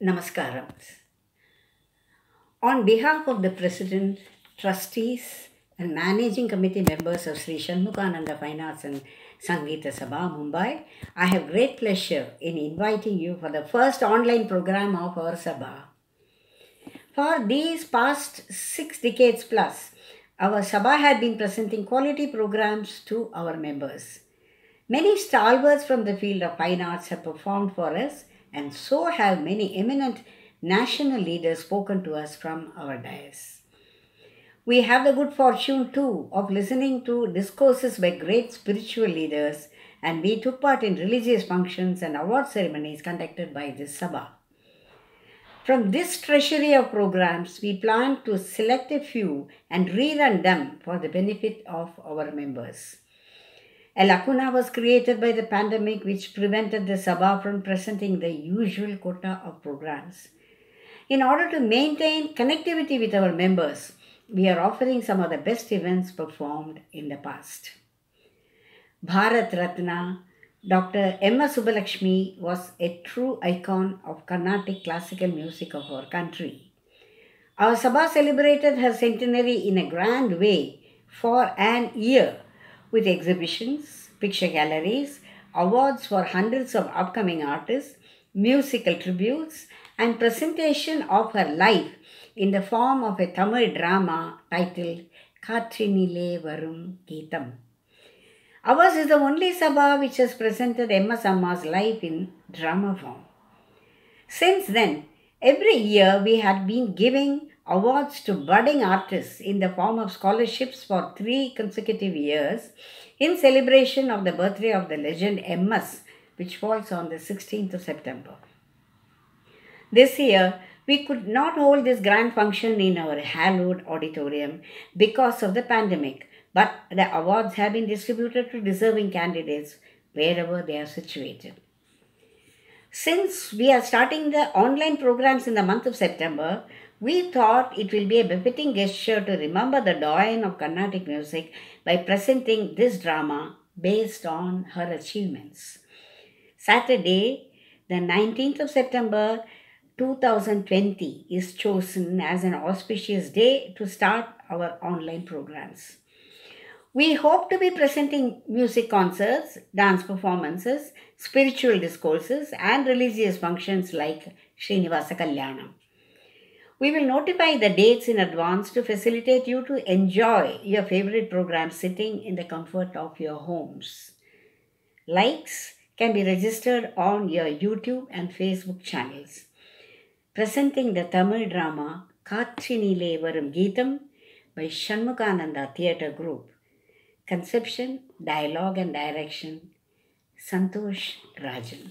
Namaskaram. On behalf of the President, trustees, and managing committee members of Sri Shanmukhananda Fine Arts and Sangeetha Sabha, Mumbai, I have great pleasure in inviting you for the first online program of our Sabha. For these past six decades plus, our Sabha had been presenting quality programs to our members. Many stalwarts from the field of fine arts have performed for us, and so have many eminent national leaders spoken to us from our dais. We have the good fortune too of listening to discourses by great spiritual leaders, and we took part in religious functions and award ceremonies conducted by this Sabha. From this treasury of programs, we plan to select a few and rerun them for the benefit of our members. A lacuna was created by the pandemic which prevented the Sabha from presenting the usual quota of programs. In order to maintain connectivity with our members, we are offering some of the best events performed in the past. Bharat Ratna Dr. S. Subbulakshmi was a true icon of Carnatic classical music of our country. Our Sabha celebrated her centenary in a grand way for an year with exhibitions, picture galleries, awards for hundreds of upcoming artists, musical tributes, and presentation of her life in the form of a Tamil drama titled Katrinile Varum Geetham. Ours is the only Sabha which has presented Emma Amma's life in drama form. Since then, every year we had been giving awards to budding artists in the form of scholarships for three consecutive years in celebration of the birthday of the legend MS, which falls on the 16th of September. This year, we could not hold this grand function in our hallowed auditorium because of the pandemic, but the awards have been distributed to deserving candidates wherever they are situated. Since we are starting the online programs in the month of September, we thought it will be a befitting gesture to remember the doyen of Carnatic music by presenting this drama based on her achievements. Saturday, the 19th of September 2020, is chosen as an auspicious day to start our online programs. We hope to be presenting music concerts, dance performances, spiritual discourses, and religious functions like Srinivasa Kalyanam. We will notify the dates in advance to facilitate you to enjoy your favorite program sitting in the comfort of your homes. Likes can be registered on your YouTube and Facebook channels. Presenting the Tamil drama Katrinile Varum Geetham by Shanmukhananda Theatre Group. Conception, Dialogue and Direction Santhosh Rajan.